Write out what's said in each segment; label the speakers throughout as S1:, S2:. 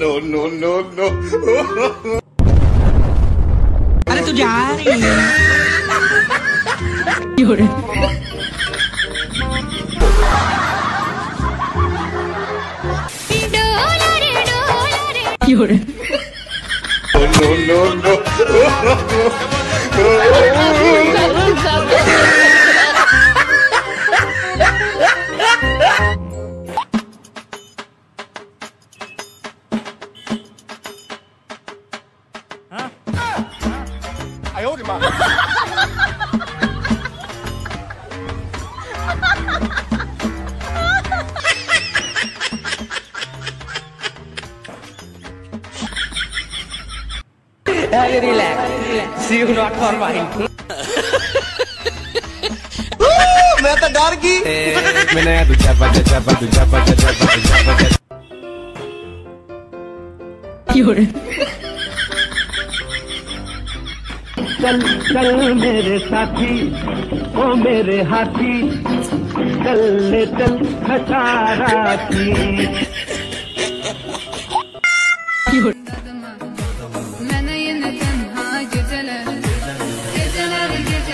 S1: no, no, no, no.
S2: अरे तू जा रही है no, no,
S1: no. 哎呦，我的妈。No, no.
S3: relax. See you not for mine.
S4: मैं तो डर गई
S5: मैंने दूजा बजा जबा दूजा बजा जबा दूजा बजा.
S6: चल चल मेरे साथी ओ मेरे हाथी चल ले चल खटारा की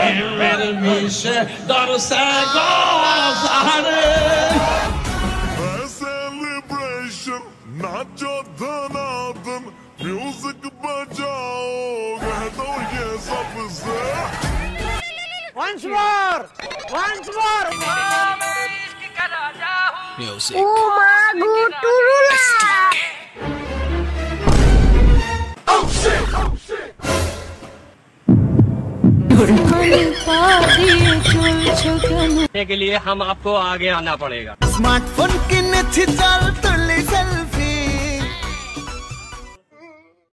S7: Evrilmişe darse gozarı
S8: Celebration Not your aldım. Music bacao Gado yes officer
S3: Once more Once more Music. Uma guturula के लिए हम आपको आगे आना पड़ेगा।
S4: स्मार्टफ़ोन के छी चल तुली सेल्फी